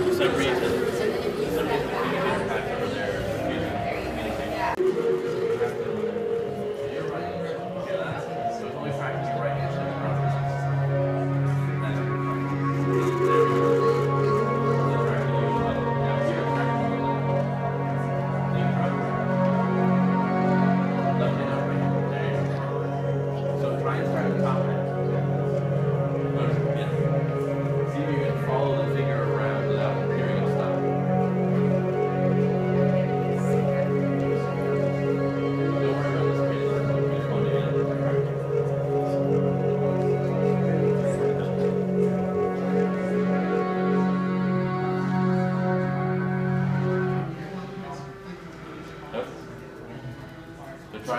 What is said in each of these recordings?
for some reason.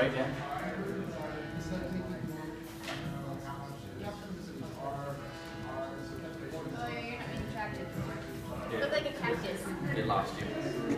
sorry, Dan? Oh, yeah. Look like a cactus. It lost you.